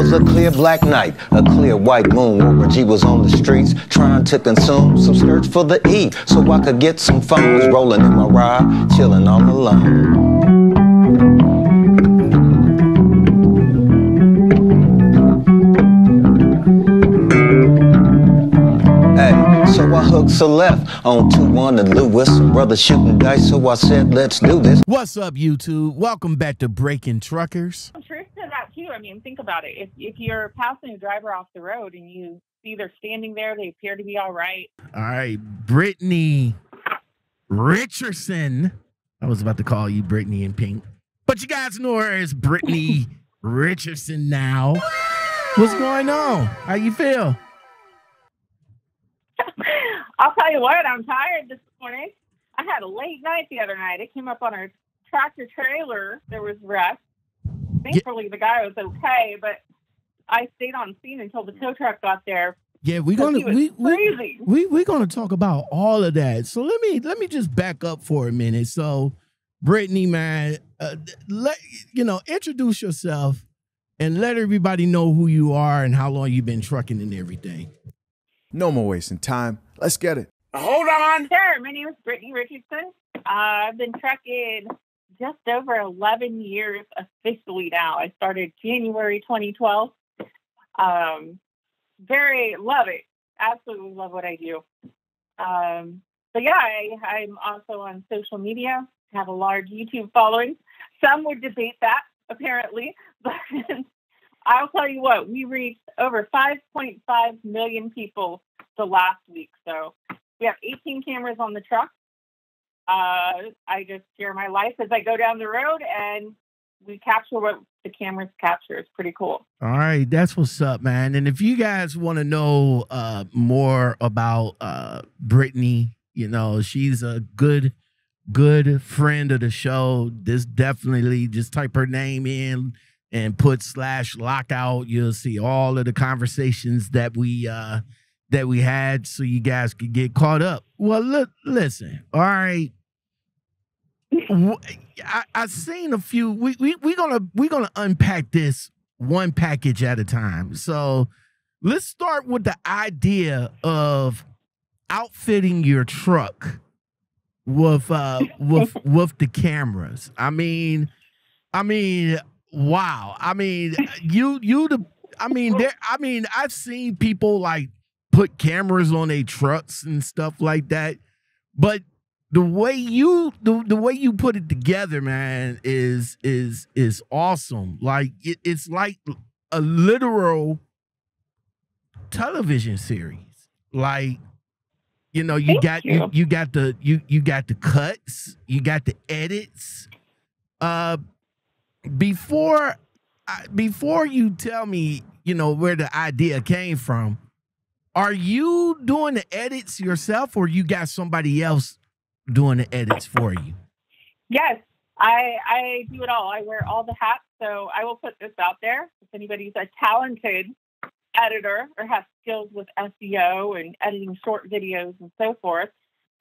was a clear black night, a clear white moon. Warren G was on the streets trying to consume some skirts for the E so I could get some phones rolling in my ride, chilling all alone. I hooked Celeste on 2-1 and Lewis. Brother shooting dice, so I said, let's do this. What's up, YouTube? Welcome back to Breaking Truckers. truth to that too. I mean, think about it. If if you're passing a driver off the road and you see they're standing there, they appear to be all right. All right, Brittney Richardson. I was about to call you Brittney in pink, but you guys know her as Brittney Richardson now. What's going on? How you feel? I'll tell you what, I'm tired this morning. I had a late night the other night. It came up on our tractor trailer. There was rust. Thankfully, the guy was okay, but I stayed on scene until the tow truck got there. Yeah, we're gonna he was we, we we we're gonna talk about all of that. So let me let me just back up for a minute. So, Brittney, man, uh, let you know, introduce yourself and let everybody know who you are and how long you've been trucking and everything. No more wasting time. Let's get it. Hold on. Sure. My name is Brittney Richardson. Uh, I've been trucking just over 11 years officially now. I started January 2012. Um, very love it. Absolutely love what I do. Um, but yeah, I, I'm also on social media. Have a large YouTube following. Some would debate that apparently, but I'll tell you what, we reached over 5.5 million people the last week. So we have 18 cameras on the truck. Uh, I just share my life as I go down the road, and we capture what the cameras capture. It's pretty cool. All right, that's what's up, man. And if you guys want to know uh, more about uh, Brittney, you know, she's a good, good friend of the show. This definitely just type her name in and put slash lockout. You'll see all of the conversations that we uh, that we had, so you guys could get caught up. Well, look, listen. All right. I, I seen a few. We we we gonna we gonna unpack this one package at a time. So let's start with the idea of outfitting your truck with uh with with the cameras. I mean, I mean, wow. I mean, you you the I mean there I mean I've seen people like put cameras on their trucks and stuff like that. But the way you the, the way you put it together, man, is is is awesome. Like it, it's like a literal television series. Like you know, you Thank got you. you. you got the you you got the cuts, you got the edits. Uh before I- before you tell me, you know, where the idea came from, are you doing the edits yourself or you got somebody else doing the edits for you? Yes, I I do it all. I wear all the hats. So I will put this out there. If anybody's a talented editor or has skills with SEO and editing short videos and so forth,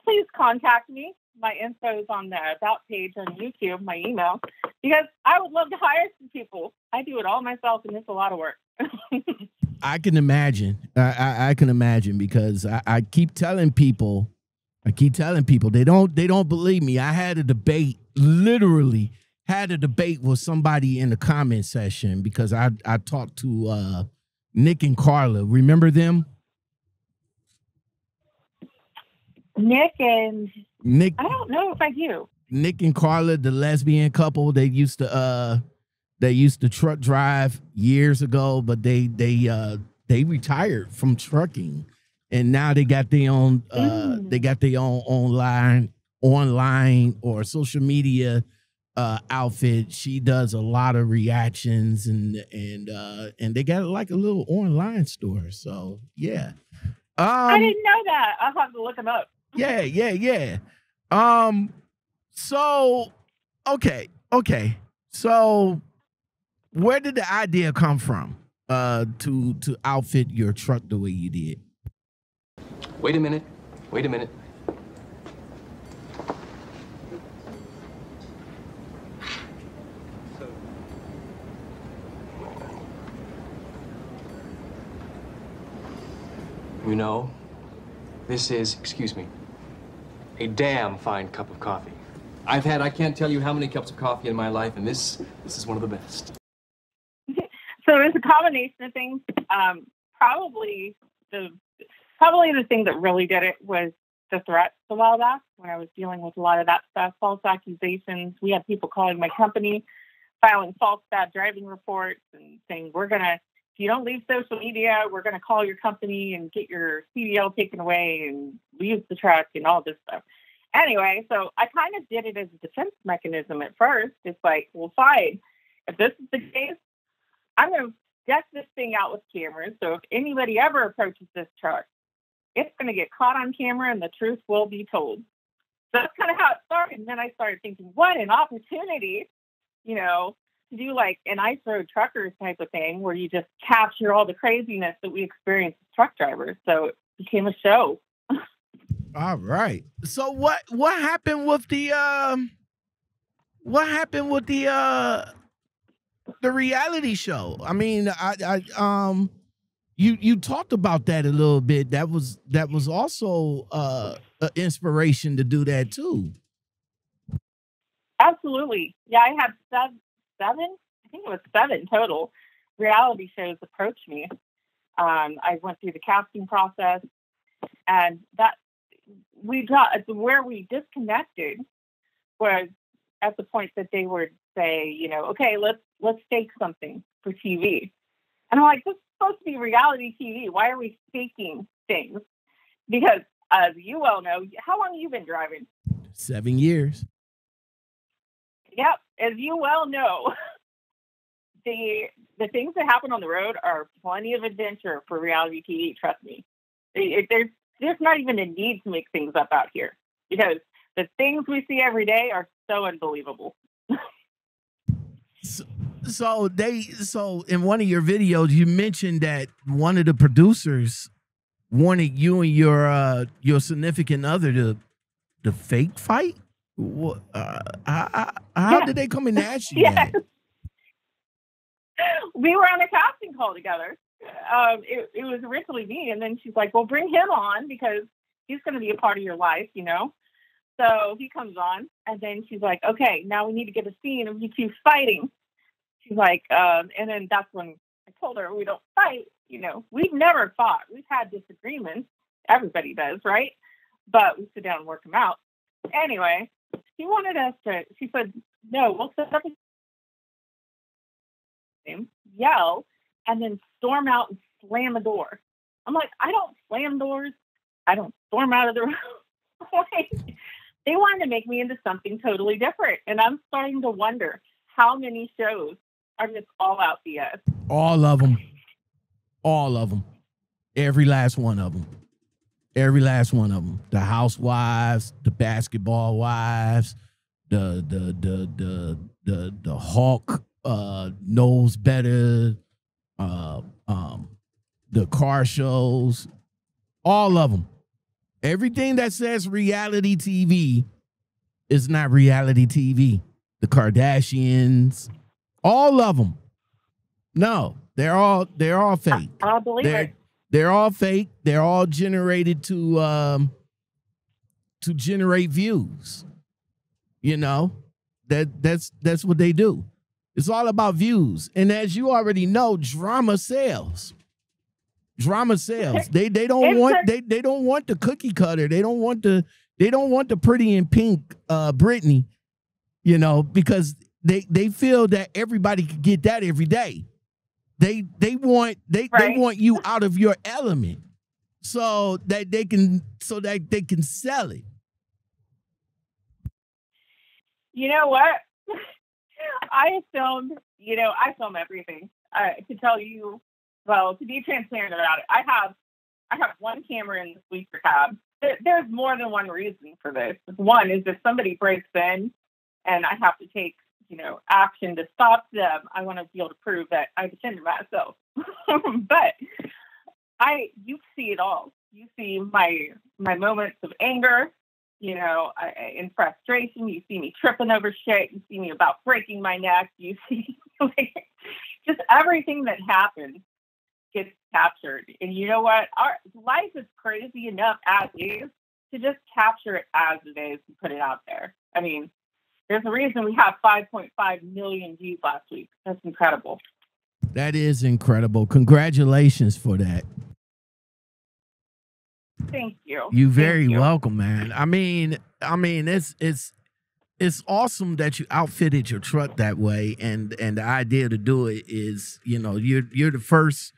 please contact me. My info is on the about page on YouTube, my email, because I would love to hire some people. I do it all myself, and it's a lot of work. I can imagine. I, I, I can imagine because I, I keep telling people, I keep telling people they don't they don't believe me. I had a debate, literally had a debate with somebody in the comment section because I I talked to uh, Nick and Carla. Remember them? Nick and Nick I don't know if I do. Nick and Carla, the lesbian couple, they used to uh they used to truck drive years ago, but they they uh they retired from trucking and now they got their own uh Mm. they got their own online online or social media uh outfit. She does a lot of reactions and and uh and they got like a little online store. So yeah. Um I didn't know that. I'll have to look them up. yeah, yeah, yeah. Um, so okay, okay. So where did the idea come from? Uh to to outfit your truck the way you did? Wait a minute. Wait a minute. You know, this is, excuse me, a damn fine cup of coffee. I've had I can't tell you how many cups of coffee in my life, and this this is one of the best. so it's a combination of things. Um, probably the probably the thing that really did it was the threats a while back when I was dealing with a lot of that stuff, false accusations. We had people calling my company, filing false bad driving reports and saying, We're gonna if you don't leave social media, we're gonna call your company and get your CDL taken away and leave the truck and all this stuff. Anyway, so I kind of did it as a defense mechanism at first. It's like, well, fine. If this is the case, I'm going to deck this thing out with cameras. So if anybody ever approaches this truck, it's going to get caught on camera and the truth will be told. So that's kind of how it started. And then I started thinking, what an opportunity, you know, to do like an ice road truckers type of thing where you just capture all the craziness that we experience as truck drivers. So it became a show. all right. So what what happened with the um what happened with the uh the reality show? I mean, I I um you you talked about that a little bit. That was that was also uh an inspiration to do that too. Absolutely. Yeah, I had seven, seven, I think it was seven total reality shows approach me. Um, I went through the casting process, and that we got where we disconnected was at the point that they would say, you know, okay, let's let's fake something for TV, and I'm like, this supposed to be reality TV. Why are we faking things? Because as you well know, how long have you been driving? Seven years. Yep, as you well know, the the things that happen on the road are plenty of adventure for reality TV. Trust me, it, it, there's there's not even a need to make things up out here because the things we see every day are so unbelievable. so, so they so in one of your videos you mentioned that one of the producers wanted you and your uh your significant other to the fake fight. What? Uh, how, how Yeah. did they come in and ask you Yes. that? we were on a casting call together. Um, it, it was originally me, and then she's like, "Well, bring him on because he's going to be a part of your life, you know." So he comes on, and then she's like, "Okay, now we need to get a scene of you two fighting." She's like, um, and then that's when I told her we don't fight. You know, we've never fought. We've had disagreements. Everybody does, right? But we sit down and work them out. Anyway, she wanted us to. She said, "No, we'll set up a yell, and then storm out and slam a door. I'm like, I don't slam doors. I don't storm out of the room. They wanted to make me into something totally different. And I'm starting to wonder how many shows are just all out BS. All of them. All of them. Every last one of them. Every last one of them. The housewives, the basketball wives, the the the the the the Hawk uh knows better, uh um the car shows, all of them. Everything that says reality TV is not reality TV. The Kardashians, all of them. No, they're all they're all fake. I believe They're it. they're all fake. They're all generated to um to generate views. You know, that that's that's what they do. It's all about views. And as you already know, drama sells. Drama sells. They they don't want they they don't want the cookie cutter. They don't want the they don't want the pretty and pink uh Brittney, you know, because they they feel that everybody could get that every day. They they want they Right. they want you out of your element so that they can so that they can sell it. You know what? I filmed, you know, I film everything. Uh, to tell you, well, to be transparent about it, I have, I have one camera in the sleeper cab. There's more than one reason for this. One is if somebody breaks in, and I have to take, you know, action to stop them. I want to be able to prove that I defended myself. but I, you see it all. You see my my moments of anger, you know, I, in frustration. You see me tripping over shit. You see me about breaking my neck. You see like, just everything that happens. gets captured. And you know what? Our life is crazy enough as is to just capture it as it is and put it out there. I mean, there's a reason we have 5.5 million views last week. That's incredible. That is incredible. Congratulations for that. Thank you. You very you. welcome, man. I mean, I mean, it's it's it's awesome that you outfitted your truck that way, and and the idea to do it is, you know, you're you're the first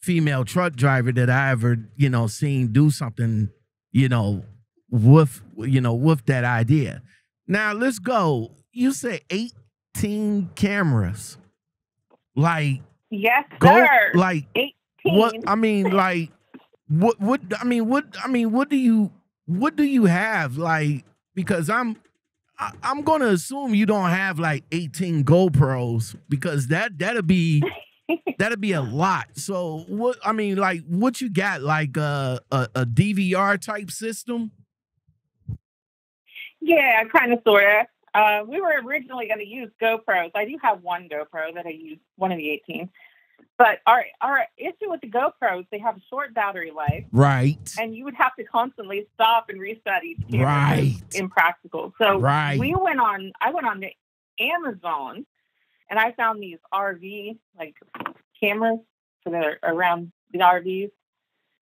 female truck driver that I ever, you know, seen do something, you know, with you know with that idea. Now let's go. You say 18 cameras, like Yes, go sir. like 18. what I mean, like what what I mean, what I mean, what do you what do you have? Like because I'm I, I'm gonna assume you don't have like 18 GoPros because that that'll be that'll be a lot. So what I mean, like what you got, like uh, a a DVR type system? Yeah, kind of, sort of. Uh, we were originally going to use GoPros. I do have one GoPro that I use, one of the 18. But our our issue with the GoPros, they have a short battery life, Right. and you would have to constantly stop and reset each camera. Right. Impractical. So Right. we went on. I went on to Amazon, and I found these RV like cameras for the around the RVs,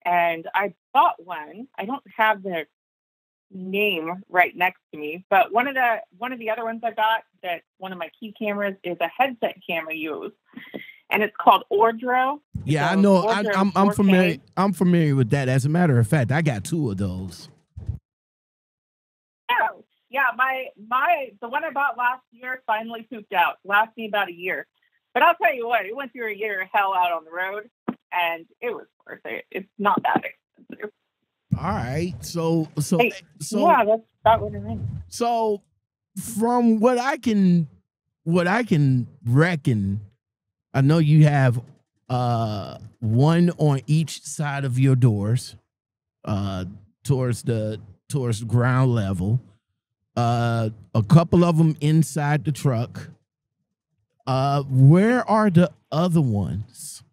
and I bought one. I don't have the name right next to me, but one of the one of the other ones I got that one of my key cameras is a headset camera use, and it's called Ordro. Yeah, I know. I, Ordro I'm I'm familiar. I'm familiar with that. As a matter of fact, I got two of those. Oh, yeah, my my the one I bought last year finally pooped out. Lasted me about a year, but I'll tell you what, it went through a year of hell out on the road, and it was worth it. It's not that expensive. All right. So so Hey, so yeah, that's about what it is. So from what I can what I can reckon, I know you have uh one on each side of your doors, uh towards the towards ground level. Uh a couple of them inside the truck. Uh where are the other ones?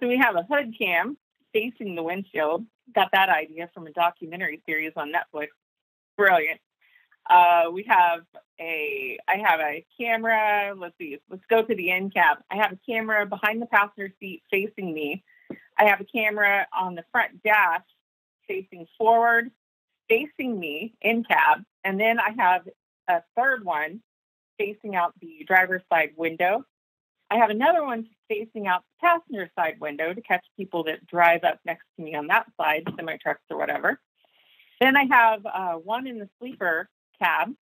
So we have a hood cam facing the windshield. Got that idea from a documentary series on Netflix. Brilliant. Uh, we have a, I have a camera. Let's see, let's go to the end cap. I have a camera behind the passenger seat facing me. I have a camera on the front dash facing forward, facing me in cab. And then I have a third one facing out the driver's side window. I have another one facing out the passenger side window to catch people that drive up next to me on that side, semi trucks or whatever. Then I have uh, one in the sleeper cab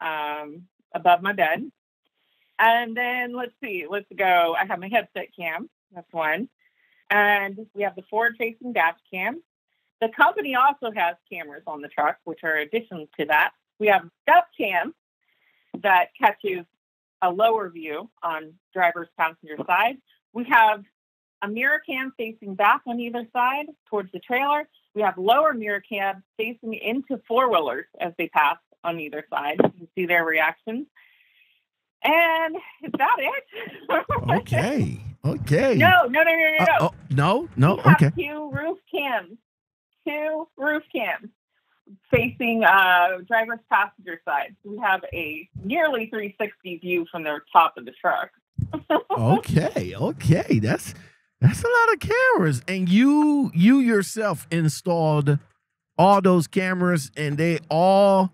um, above my bed. And then let's see, let's go. I have my headset cam. That's one. And we have the forward facing dash cam. The company also has cameras on the truck, which are additions to that. We have a step cam that catches a lower view on driver's passenger side. We have a mirror cam facing back on either side towards the trailer. We have lower mirror cam facing into four wheelers as they pass on either side. You can see their reactions. And is that it? Okay. Okay. no, no, no, no, no, Uh, no. oh, no, no, we have okay. two roof cams. Two roof cams facing uh, driver's passenger side. We have a nearly 360 view from the top of the truck. okay, okay. That's that's a lot of cameras. And you you yourself installed all those cameras and they all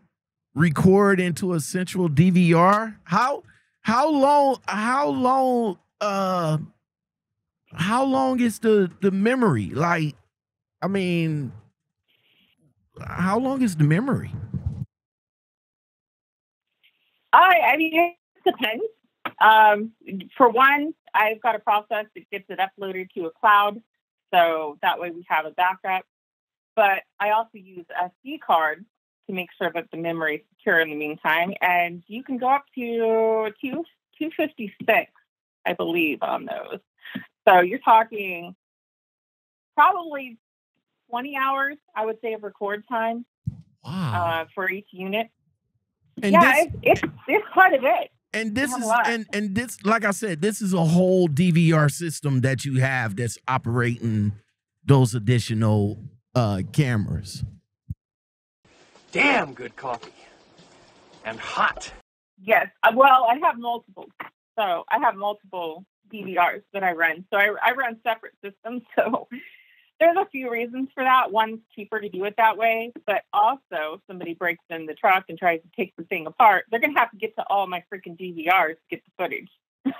record into a central DVR. How how long how long uh how long is the the memory? Like I mean how long is the memory? I, I mean, it depends. Um, for one, I've got a process that gets it uploaded to a cloud, so that way we have a backup. But I also use SD cards to make sure that the memory is secure in the meantime, and you can go up to two two fifty six, I believe, on those. So you're talking probably twenty hours, I would say, of record time Wow. uh, for each unit. and yeah, this it's, it's it's quite a bit. and this is and and this like I said, this is a whole DVR system that you have that's operating those additional uh cameras. Damn good coffee. And hot. Yes. Uh, Well, I have multiple. So I have multiple DVRs that I run. So I, I run separate systems. So there's a few reasons for that. One's cheaper to do it that way, but also if somebody breaks in the truck and tries to take the thing apart, they're going to have to get to all my freaking DVRs to get the footage.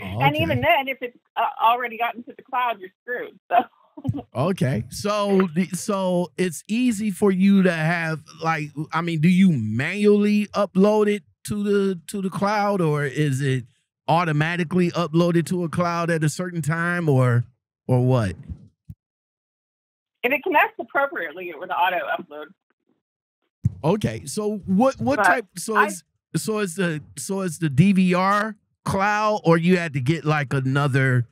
And even then, if it's uh, already gotten to the cloud, you're screwed. So Okay, so so it's easy for you to have like I mean, do you manually upload it to the to the cloud or is it automatically uploaded to a cloud at a certain time or or what? If it connects appropriately, it would auto upload. Okay, so what what But type? So I- is so is the so is the DVR cloud or you had to get like another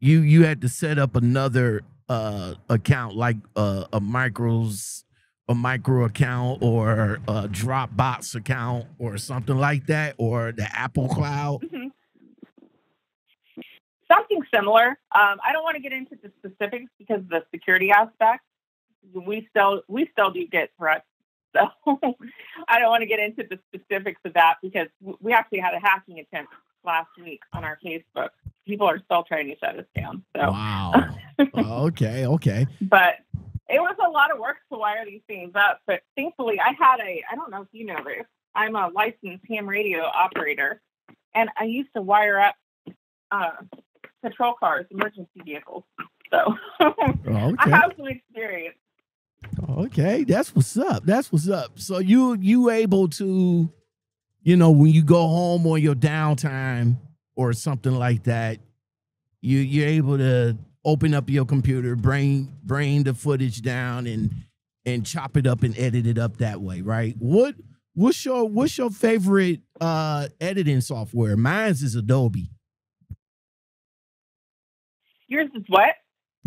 you you had to set up another uh account like uh, a micros a micro account or a Dropbox account or something like that or the Apple Cloud. Mhm. Something similar. Um, I don't want to get into the specifics because of the security aspect. We still we still do get threats, so I don't want to get into the specifics of that because we actually had a hacking attempt last week on our Facebook. People are still trying to shut us down. So, Wow. okay, okay. but it was a lot of work to wire these things up. But thankfully, I had a I don't know if you know this. I'm a licensed ham radio operator, and I used to wire up uh, patrol cars, emergency vehicles. So I have some experience. Okay, that's what's up. That's what's up. So you you able to, you know, when you go home on your downtime or something like that, you you're able to open up your computer, bring bring the footage down and and chop it up and edit it up that way, right? What what's your what's your favorite uh editing software? Mine's is Adobe. Yours is what?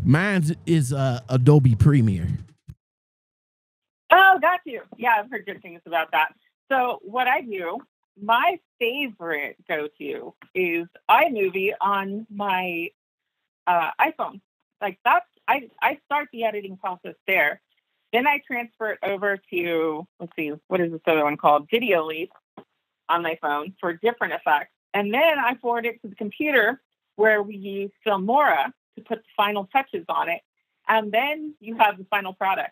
Mine's is uh Adobe Premiere. Oh, got you. Yeah, I've heard good things about that. So, what I do, my favorite go to is iMovie on my uh, iPhone. Like that's I I start the editing process there. Then I transfer it over to let's see, what is this other one called? Videoleap on my phone for different effects. And then I forward it to the computer where we use Filmora to put the final touches on it. And then you have the final product.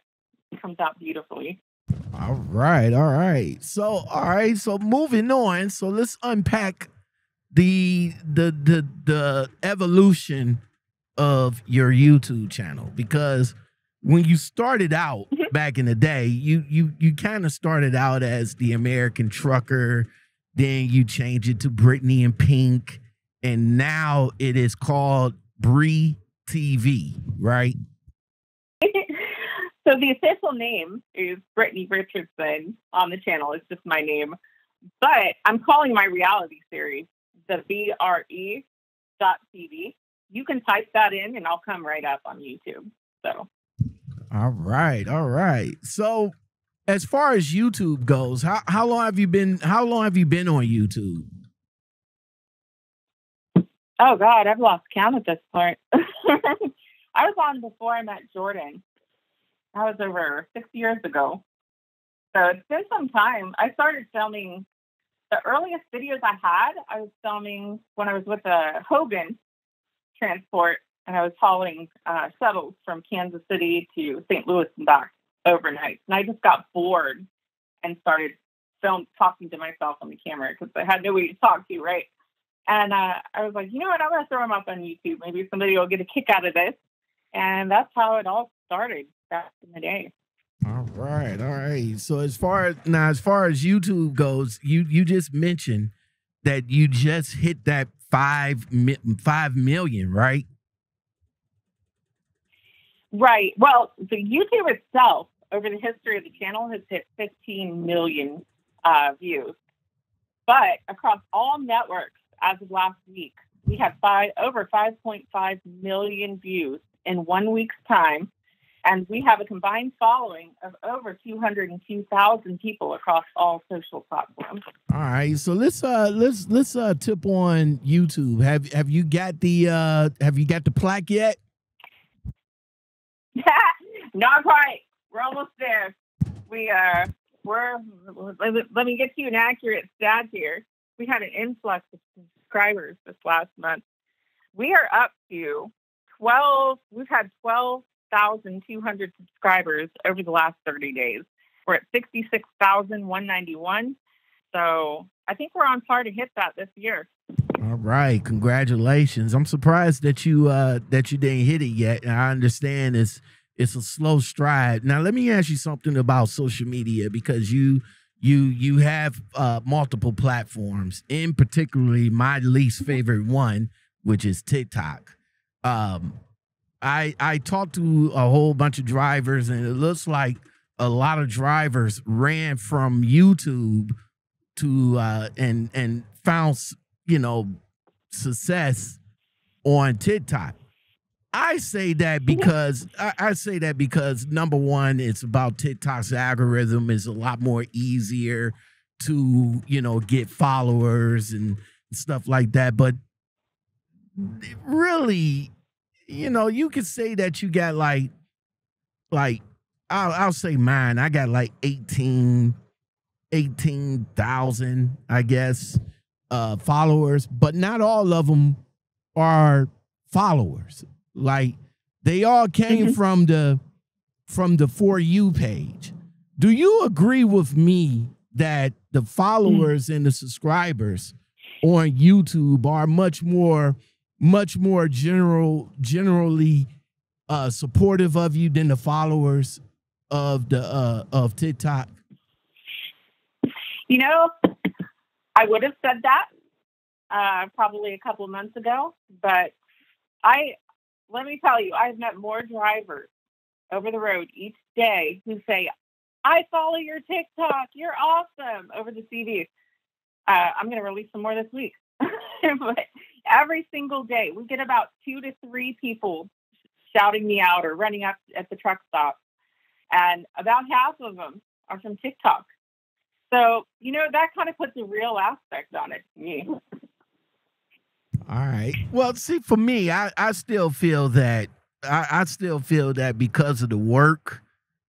It comes out beautifully. All right, all right. So, all right. So, moving on. So, let's unpack the the the the evolution of your YouTube channel because when you started out Mhm. back in the day, you you you kind of started out as the American trucker, then you changed it to Brittney and Pink, and now it is called Bree TV, right? so the official name is Brittney Richardson on the channel. It's just my name. But I'm calling my reality series the BRE dot TV. You can type that in and I'll come right up on YouTube. So All right, all right. So, as far as YouTube goes, how how long have you been? How long have you been on YouTube? Oh God, I've lost count at this point. I was on before I met Jordan. That was over six years ago. So it's been some time. I started filming the earliest videos I had, I was filming when I was with the Hogan transport and I was hauling uh, shuttles from Kansas City to St. Louis and back overnight. And I just got bored and started film talking to myself on the camera because I had nobody to talk to, right? And uh, I was like, you know what? I'm going to throw them up on YouTube. Maybe somebody will get a kick out of this. And that's how it all started back in the day. All right, all right. So as far as now, as far as YouTube goes, you you just mentioned that you just hit that five five million, right? Right. Well, the YouTube itself, over the history of the channel, has hit 15 million uh, views. But across all networks, as of last week, we had five over 5.5 million views in one week's time. And we have a combined following of over 202,000 people across all social platforms. All right, so let's uh let's let's uh tip on YouTube. Have have you got the uh have you got the plaque yet? Not quite. We're almost there. We uh we're let me get you an accurate stat here. We had an influx of subscribers this last month. We are up to 12 we've had 12,200 subscribers over the last 30 days. We're at 66,191. So, I think we're on par to hit that this year. All right, congratulations. I'm surprised that you uh that you didn't hit it yet. I understand it's it's a slow stride. Now let me ask you something about social media because you you you have uh multiple platforms, in particularly my least favorite one, which is TikTok. Um I I talked to a whole bunch of drivers and it looks like a lot of drivers ran from YouTube to uh and and found you know success on TikTok. I say that because I, I, say that because number one, it's about TikTok's algorithm is a lot more easier to you know get followers and stuff like that. But really, you know, you could say that you got like like I'll, I'll say mine. I got like 18 18,000, I guess, uh followers, but not all of them are followers. Like they all came mm-hmm. from the from the for you page. Do you agree with me that the followers mm-hmm. and the subscribers on YouTube are much more much more general generally uh supportive of you than the followers of the uh of TikTok? You know, I would have said that uh probably a couple months ago, but I let me tell you, I've met more drivers over the road each day who say, I follow your TikTok. You're awesome over the CD. Uh, I'm going to release some more this week. but every single day, we get about two to three people shouting me out or running up at the truck stop. And about half of them are from TikTok. So, you know, that kind of puts a real aspect on it to me. All right. Well, see, for me, I, I still feel that I, I still feel that because of the work,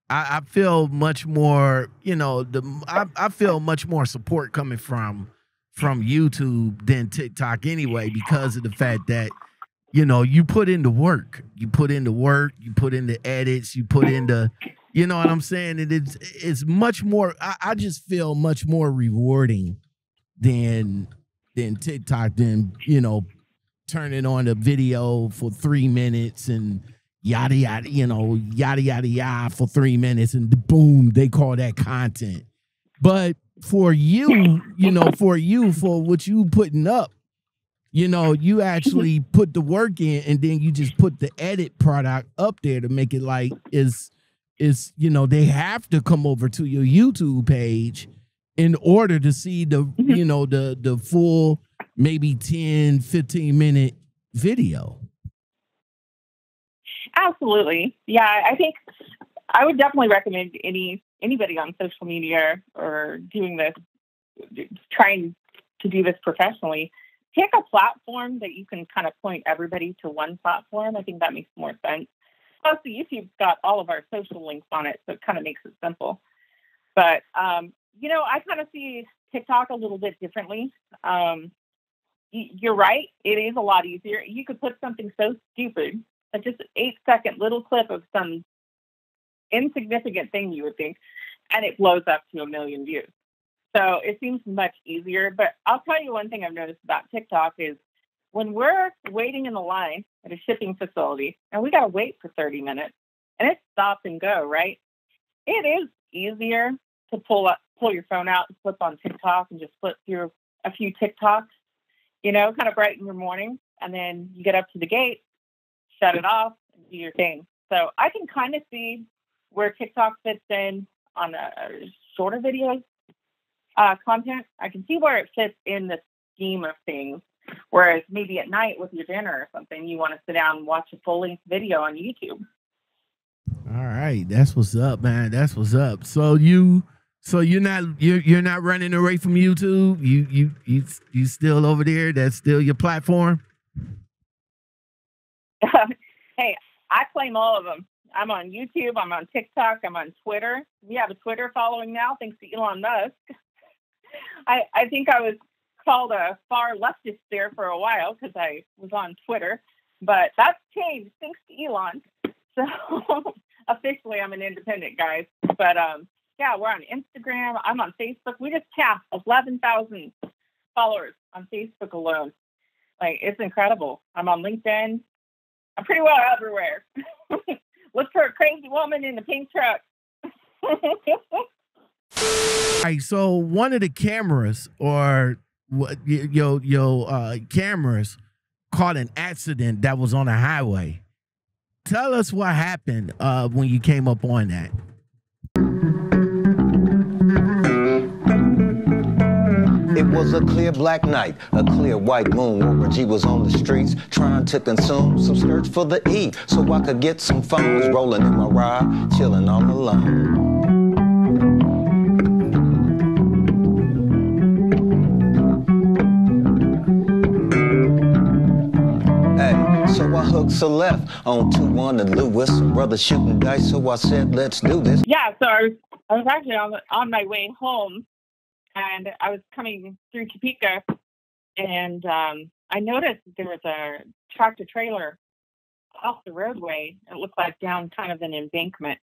I, I feel much more, you know, the I, I feel much more support coming from from YouTube than TikTok anyway, because of the fact that, you know, you put in the work. You put in the work, you put in the edits, you put in the you know what I'm saying? And it's it's much more I, I just feel much more rewarding than than TikTok, then you know, turning on a video for three minutes and yada yada, you know, yada yada yada for three minutes, and boom, they call that content. But for you, you know, for you, for what you putting up, you know, you actually put the work in, and then you just put the edit product up there to make it like is is you know they have to come over to your YouTube page in order to see the mm-hmm. you know the the full maybe 10 15 minute video. Absolutely. Yeah i think i would definitely recommend any anybody on social media or doing this trying to do this professionally pick a platform that you can kind of point everybody to one platform. I think that makes more sense. Plus the youtube's got all of our social links on it so it kind of makes it simple. But um, you know, I kind of see TikTok a little bit differently. Um, you're right; it is a lot easier. You could put something so stupid, like just an eight-second little clip of some insignificant thing you would think, and it blows up to a million views. So it seems much easier. But I'll tell you one thing I've noticed about TikTok is when we're waiting in the line at a shipping facility and we got to wait for 30 minutes and it's stop and go, right? It is easier to pull up pull your phone out and flip on TikTok and just flip through a few TikToks, you know, kind of brighten your morning. And then you get up to the gate, shut it off, and do your thing. So I can kind of see where TikTok fits in on a shorter video uh, content. I can see where it fits in the scheme of things. Whereas maybe at night with your dinner or something, you want to sit down and watch a full length video on YouTube. All All right, that's what's up, man. That's what's up. So you, so you're not you're you're not running away from YouTube. You you you you still over there. That's still your platform. hey, I claim all of them. I'm on YouTube. I'm on TikTok. I'm on Twitter. We have a Twitter following now, thanks to Elon Musk. I I think I was called a far leftist there for a while because I was on Twitter, but that's changed thanks to Elon. So officially, I'm an independent, guys. But um, yeah, we're on Instagram. I'm on Facebook. We just passed 11,000 followers on Facebook alone. Like it's incredible. I'm on LinkedIn. I'm pretty well everywhere. Look for a crazy woman in the pink truck. All right, so one of the cameras or what your your uh, cameras caught an accident that was on a highway. Tell us what happened uh, when you came up on that. It was a clear black night, a clear white moon. Warren G was on the streets trying to consume some skirts for the E so I could get some phones rolling in my ride, chilling alone. Hey, so I hooked Celeste on 2-1 and Lewis. Brother shooting dice, so I said, let's do this. Yeah, so I was, I was actually on, on my way home and I was coming through Topeka and um, I noticed there was a tractor trailer off the roadway. It looked like down kind of an embankment.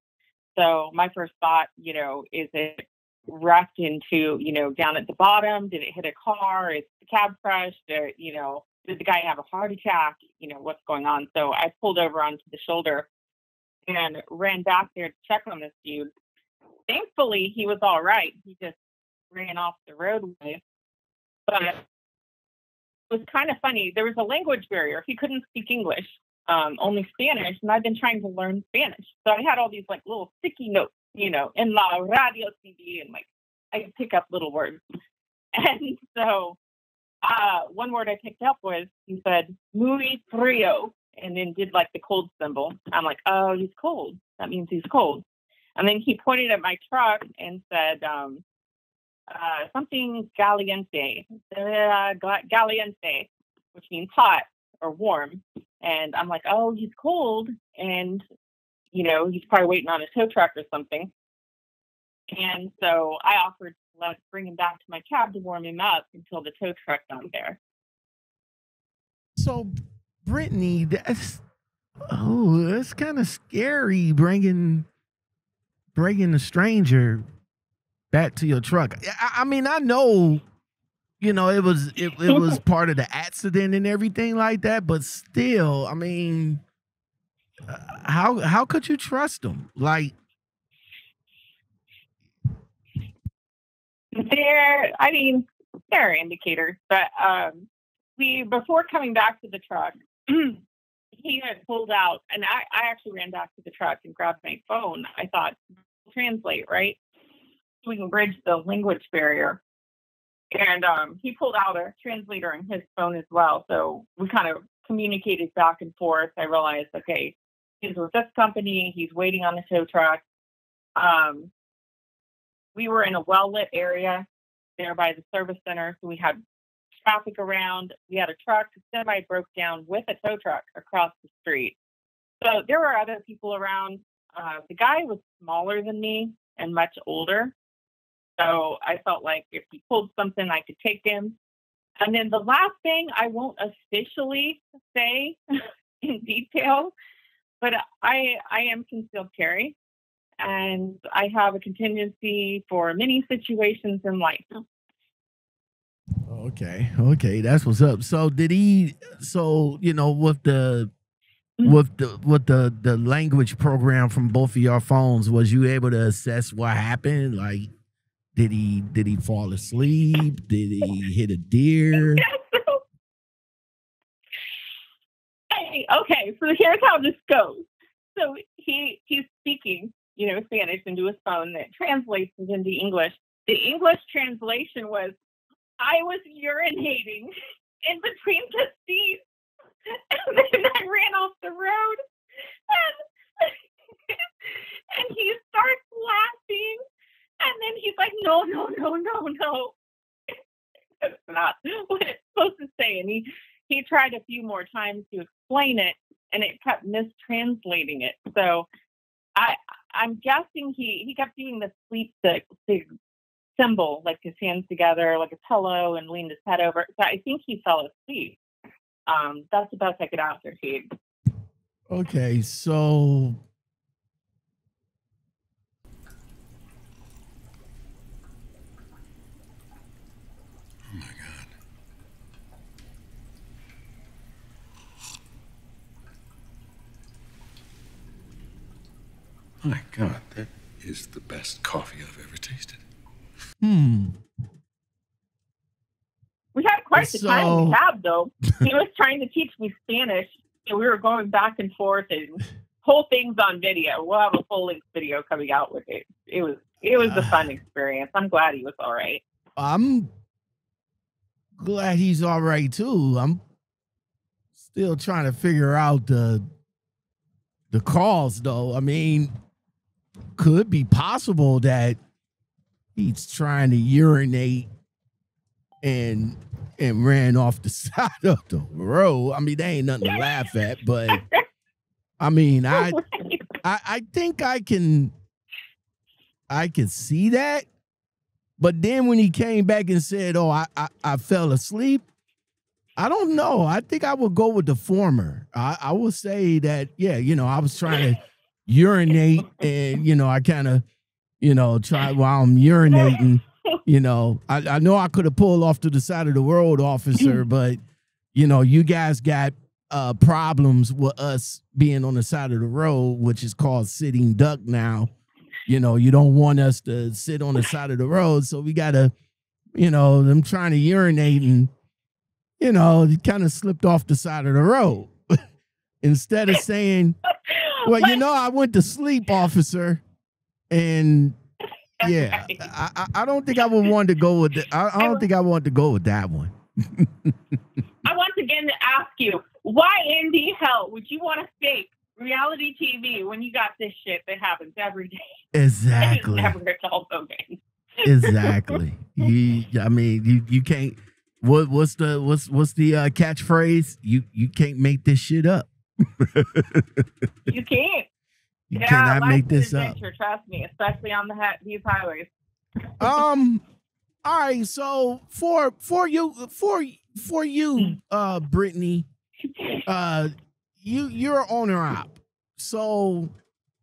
So my first thought, you know, is it wrecked into, you know, down at the bottom? Did it hit a car? Is the cab crushed? Or, you know, did the guy have a heart attack? You know, what's going on? So I pulled over onto the shoulder and ran back there to check on this dude. Thankfully, he was all right. He just ran off the roadway. But it was kind of funny. There was a language barrier. He couldn't speak English, um, only Spanish, and I've been trying to learn Spanish. So I had all these like little sticky notes, you know, in la radio CD, and like I could pick up little words. And so uh, one word I picked up was he said "muy frío," and then did like the cold symbol. I'm like, oh, he's cold. That means he's cold. And then he pointed at my truck and said, um, uh, something caliente, uh, caliente, which means hot or warm. And I'm like, oh, he's cold. And, you know, he's probably waiting on a tow truck or something. And so I offered to let, bring him back to my cab to warm him up until the tow truck got there. So, Brittney, that's oh, that's kind of scary bringing bringing a stranger back to your truck. I, I mean, I know, you know, it was it, it was part of the accident and everything like that, but still, I mean, uh, how how could you trust them? Like, there, I mean, there are indicators, but um, we before coming back to the truck, he had pulled out, and I, I actually ran back to the truck and grabbed my phone. I thought, translate, right? We can bridge the language barrier. And um, he pulled out a translator in his phone as well. So we kind of communicated back and forth. I realized, okay, he's with this company. He's waiting on the tow truck. Um, we were in a well lit area there by the service center. So we had traffic around. We had a truck, semi broke down with a tow truck across the street. So there were other people around. Uh, the guy was smaller than me and much older. So I felt like if he pulled something, I could take him. And then the last thing I won't officially say in detail, but I I am concealed carry, and I have a contingency for many situations in life. Okay, okay, that's what's up. So did he? So you know, with the mm-hmm. with the with the the language program from both of your phones, was you able to assess what happened? Like, did he did he fall asleep? Did he hit a deer? Hey, okay, so here's how this goes. So he he's speaking, you know, Spanish into his phone that translates into English. The English translation was, "I was urinating in between the seats, and then I ran off the road." And and he starts laughing. And then he's like, no, no, no, no, no. That's not what it's supposed to say. And he, he tried a few more times to explain it and it kept mistranslating it. So I I'm guessing he, he kept doing the sleep stick symbol, like his hands together, like a pillow, and leaned his head over. So I think he fell asleep. Um, that's the best I could ascertain. Okay, so My God, that is the best coffee I've ever tasted. hmm. We had quite the time in So- the cab, though. he was trying to teach me Spanish, and we were going back and forth, and whole thing's on video. We'll have a full length video coming out with it. It was it was a fun experience. I'm glad he was all right. I'm glad he's all right too. I'm still trying to figure out the the cause though. I mean, could be possible that he's trying to urinate and and ran off the side of the road. I mean, they ain't nothing to laugh at, but I mean, I I, I think I can I can see that. But then when he came back and said, Oh, I, I, I fell asleep, I don't know. I think I would go with the former. I, I will say that, yeah, you know, I was trying to urinate and, you know, I kind of, you know, try while I'm urinating, you know, I, I know I could have pulled off to the side of the road, officer, but, you know, you guys got uh problems with us being on the side of the road, which is called sitting duck now. You know, you don't want us to sit on the side of the road, so we gotta, you know, them trying to urinate and, you know, kind of slipped off the side of the road. Instead of saying, "Well, you know, I went to sleep, officer," and yeah, I, I, don't think I would want to go with. The, I, I don't think I want to go with that one. I once again to ask you, why in the hell would you want to fake reality TV when you got this shit that happens every day? Exactly. Never a telephone game. exactly. You, I mean, you you can't. What what's the what's what's the uh, catchphrase? You you can't make this shit up. You can't. You yeah, cannot make this up. adventure, Trust me, especially on the ha- these highways. Um. All right. So for for you for for you, uh, Brittney, uh, you you're owner op. So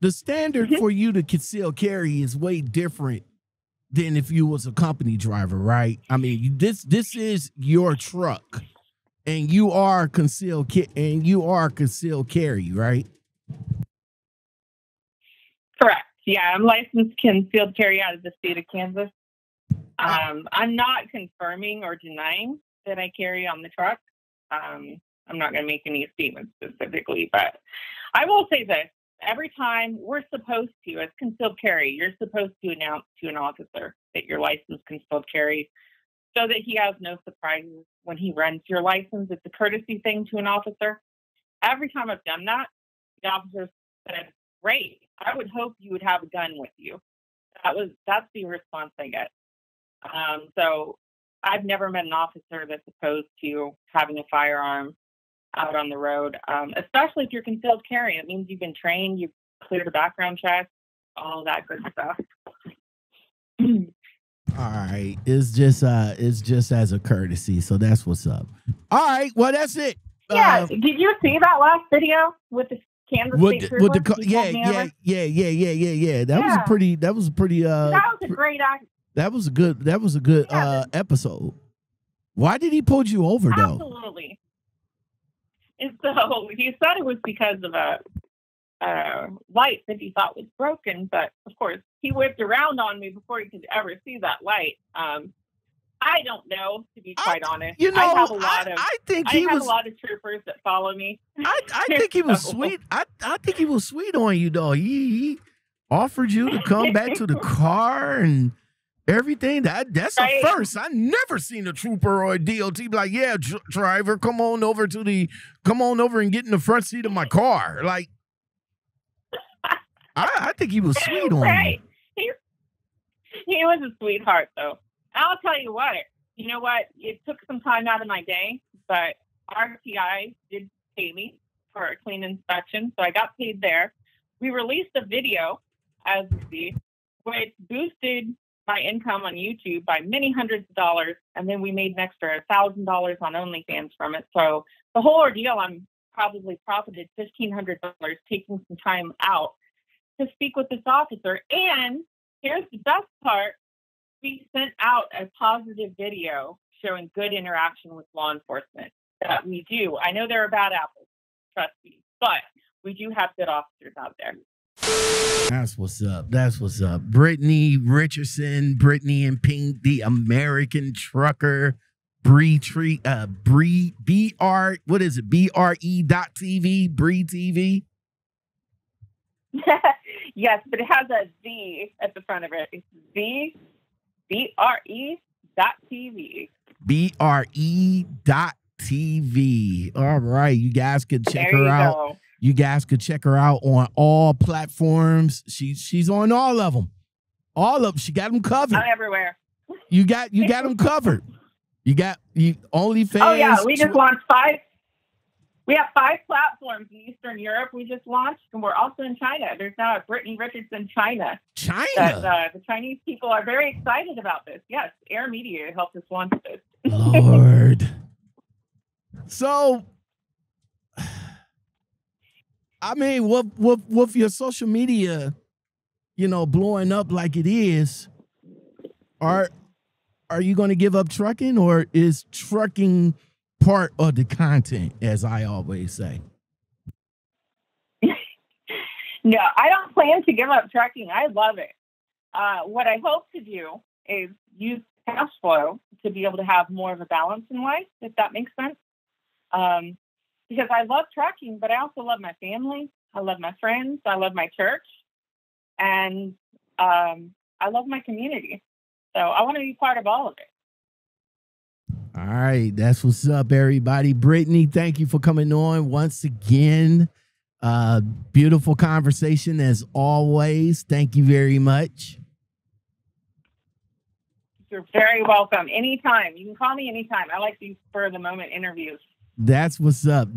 the standard for you to conceal carry is way different than if you was a company driver, right? I mean, this this is your truck, and you are concealed and you are concealed carry, right? Correct. Yeah, I'm licensed concealed carry out of the state of Kansas. Um, I'm not confirming or denying that I carry on the truck. Um, I'm not going to make any statements specifically, but I will say this. Every time we're supposed to, as concealed carry, you're supposed to announce to an officer that you're licensed concealed carry so that he has no surprises when he runs your license. It's a courtesy thing to an officer. Every time I've done that, the officer said, Great. I would hope you would have a gun with you. That was that's the response I get. Um, so I've never met an officer that's opposed to having a firearm out on the road, um, especially if you're concealed carry. It means you've been trained, you've cleared a background check, all that good stuff. All right. It's just uh it's just as a courtesy. So that's what's up. All right. Well, that's it. yeah. Uh, Did you see that last video with the Kansas with State the, with the yeah yeah yeah yeah yeah yeah yeah that was a pretty that was a pretty uh that was a great act. that was a good that was a good Yeah, uh episode. Why did he pull you over though? Absolutely. And so he said it was because of a, a light that he thought was broken, but of course he whipped around on me before he could ever see that light. Um, I don't know, to be quite honest. You know, I have a I, lot of I think I he have was a lot of troopers that follow me. I, I think he was So- sweet. I, I think he was sweet on you though. He, he offered you to come back to the car and everything. That that's Right. a first. I never seen a trooper or a DOT be like, "Yeah, dr- driver, come on over to the, come on over and get in the front seat of my car." Like, I, I think he was sweet on right. you. He, he was a sweetheart, though. I'll tell you what. You know what? It took some time out of my day, but RTI did pay me for a clean inspection, so I got paid there. We released a video, as you see, which boosted my income on YouTube by many hundreds of dollars, and then we made an extra thousand dollars on OnlyFans from it. So the whole ordeal, I'm probably profited fifteen hundred dollars taking some time out to speak with this officer. And here's the best part: we sent out a positive video showing good interaction with law enforcement. That we do. I know there are bad apples, trust me, but we do have good officers out there. That's what's up. That's what's up. Brittney Richardson, Brittney and Pink, the American trucker, Bree Tree, uh, Bree, B R, what is it? B R E dot TV, Bree TV. yes, but it has a Z at the front of it. It's Z B R E dot TV. B R E dot TV. All right. You guys can check there her you out. Go. You guys could check her out on all platforms. She she's on all of them. All of them. She got them covered. I'm everywhere. You got you got them covered. You got you OnlyFans. Oh yeah, we just launched five. We have five platforms in Eastern Europe. We just launched, and we're also in China. There's now a Brittney Richardson China. China. That, uh, the Chinese people are very excited about this. Yes, Air Media helped us launch this. Lord. so, I mean, with with with your social media, you know, blowing up like it is, are are you going to give up trucking, or is trucking part of the content, as I always say? no, I don't plan to give up trucking. I love it. Uh, what I hope to do is use cash flow to be able to have more of a balance in life, if that makes sense. Um, because I love trucking, but I also love my family. I love my friends. I love my church. And um, I love my community. So I want to be part of all of it. All right, that's what's up, everybody. Brittney, thank you for coming on once again. Uh, beautiful conversation as always. Thank you very much. You're very welcome. Anytime. You can call me anytime. I like these spur of the moment interviews. That's what's up.